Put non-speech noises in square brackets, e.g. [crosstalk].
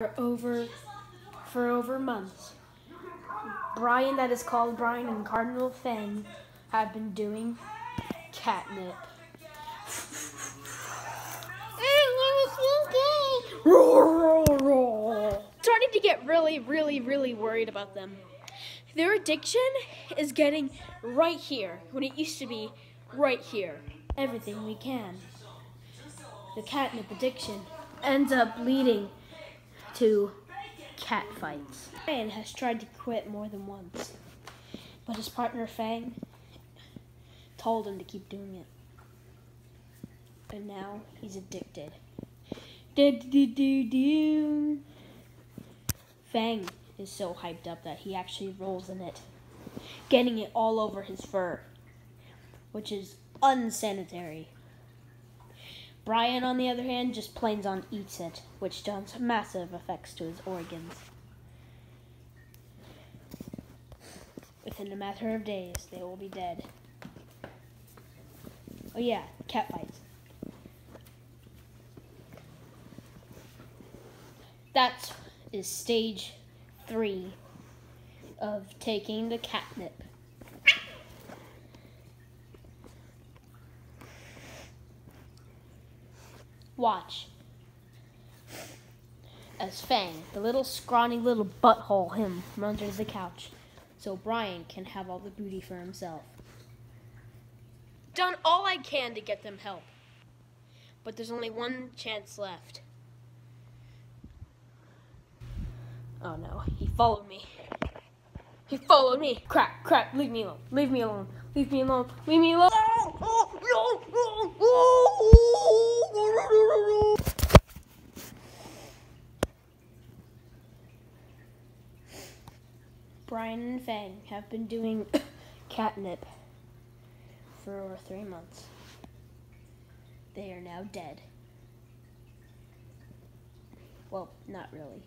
for over for over months. Brian, that is called Brian, and Cardinal Fang have been doing catnip. Starting to get really, really, really worried about them. Their addiction is getting right here when it used to be right here. Everything we can. The catnip addiction ends up leading to cat fights. Brian has tried to quit more than once, but his partner Fang told him to keep doing it. And now he's addicted. Do-do-do-do. Fang is so hyped up that he actually rolls in it, getting it all over his fur, which is unsanitary. Brian, on the other hand, just plains on eats it, which does massive effects to his organs. Within a matter of days, they will be dead. Oh yeah, cat fights. That is stage three of taking the catnip. Watch. As Fang, the little scrawny little butthole him, runs under the couch, so Brian can have all the booty for himself. Done all I can to get them help, but there's only one chance left. Oh no, he followed me. He followed me. Crap, crap, leave me alone. Leave me alone. Leave me alone. Leave me alone. Brian and Fang have been doing [coughs] catnip for over three months. They are now dead. Well, not really.